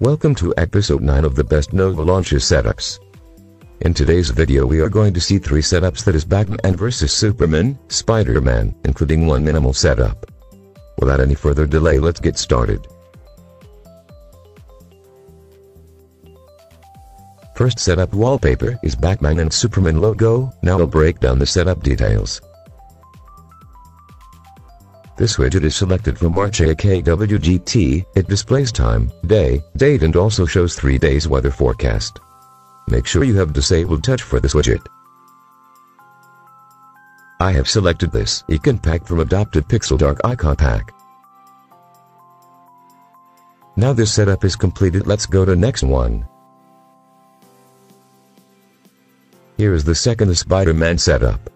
Welcome to episode 9 of the best Nova launcher setups. In today's video we are going to see 3 setups that is Batman vs Superman, Spider-Man, including one minimal setup. Without any further delay let's get started. First setup wallpaper is Batman and Superman logo, now I'll break down the setup details. This widget is selected from Arcia KWGT, it displays time, day, date and also shows 3 days weather forecast. Make sure you have disabled touch for this widget. I have selected this icon pack from adopted Pixel Dark icon pack. Now this setup is completed let's go to next one. Here is the second Spider-Man setup.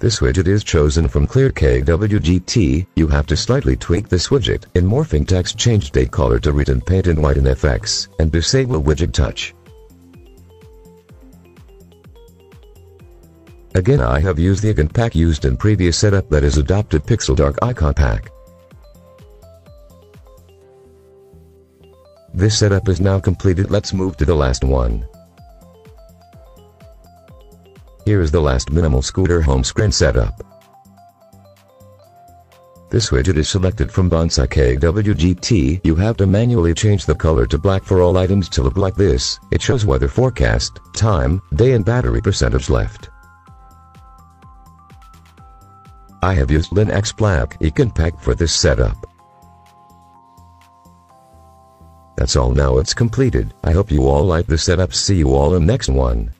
This widget is chosen from Clear KWGT, you have to slightly tweak this widget in morphing text change date color to written paint in white in FX, and disable widget touch. Again I have used the icon pack used in previous setup that is adopted Pixel Dark icon pack. This setup is now completed let's move to the last one. Here is the last minimal scooter home screen setup. This widget is selected from Bonsai KWGT. You have to manually change the color to black for all items to look like this. It shows weather forecast, time, day and battery percentage left. I have used Linux Black Icon Pack for this setup. That's all now it's completed. I hope you all like the setup. See you all in next one.